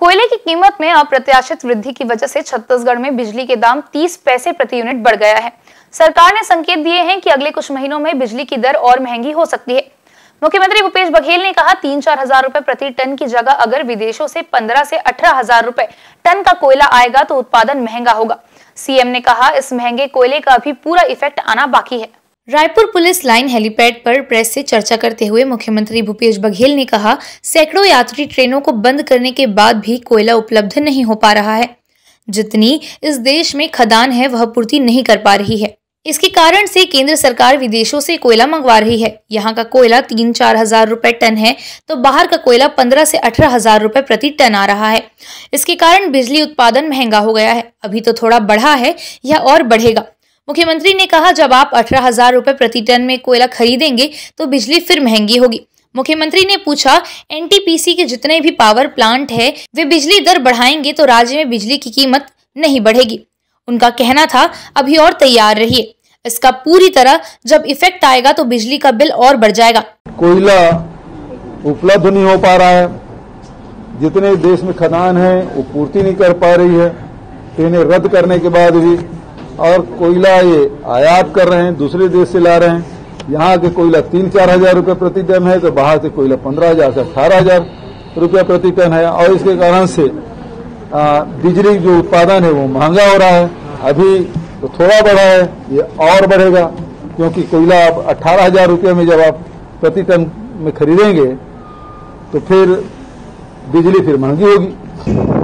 कोयले की कीमत में अप्रत्याशित वृद्धि की वजह से छत्तीसगढ़ में बिजली के दाम 30 पैसे प्रति यूनिट बढ़ गया है। सरकार ने संकेत दिए हैं कि अगले कुछ महीनों में बिजली की दर और महँगी हो सकती है। मुख्यमंत्री भूपेश बघेल ने कहा तीन चार हज़ार रुपए प्रति टन की जगह अगर विदेशों से पंद्रह से अठारह हज़ार रूपए टन का कोयला आएगा तो उत्पादन महँगा होगा। सीएम ने कहा, इस महँगे कोयले का अभी पूरा इफ़ेक्ट आना बाकी है। रायपुर पुलिस लाइन हेलीपैड पर प्रेस से चर्चा करते हुए मुख्यमंत्री भूपेश बघेल ने कहा, सैकड़ों यात्री ट्रेनों को बंद करने के बाद भी कोयला उपलब्ध नहीं हो पा रहा है। जितनी इस देश में खदान है, वह पूर्ति नहीं कर पा रही है। इसके कारण से केंद्र सरकार विदेशों से कोयला मंगवा रही है। यहाँ का कोयला तीन चार हज़ार रुपए टन है तो बाहर का कोयला पंद्रह से अठारह हज़ार रुपए प्रति टन आ रहा है। इसके कारण बिजली उत्पादन महँगा हो गया है। अभी तो थोड़ा बढ़ा है, यह और बढ़ेगा। मुख्यमंत्री ने कहा, जब आप अठारह हज़ार रुपए प्रति टन में कोयला खरीदेंगे तो बिजली फिर महँगी होगी। मुख्यमंत्री ने पूछा, एनटीपीसी के जितने भी पावर प्लांट है, वे बिजली दर बढ़ाएँगे तो राज्य में बिजली की कीमत नहीं बढ़ेगी। उनका कहना था, अभी और तैयार रहिए। इसका पूरी तरह जब इफ़ेक्ट आएगा तो बिजली का बिल और बढ़ जाएगा। कोयला उपलब्ध नहीं हो पा रहा है। जितने देश में खदान है, वो पूर्ति नहीं कर पा रही है। इन्हें रद्द करने के बाद भी और कोयला ये आयात कर रहे हैं, दूसरे देश से ला रहे हैं। यहाँ के कोयला तीन चार हज़ार रुपये प्रति टन है तो बाहर से कोयला पंद्रह हज़ार से अठारह हज़ार रुपया प्रति टन है। और इसके कारण से बिजली जो उत्पादन है वो महँगा हो रहा है। अभी तो थोड़ा बढ़ा है, ये और बढ़ेगा, क्योंकि कोयला अब अठारह हज़ार रुपये में जब आप प्रति टन में खरीदेंगे तो फिर बिजली फिर महँगी होगी।